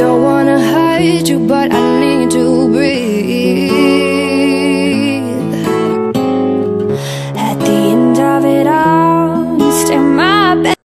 don't wanna hide you, but I need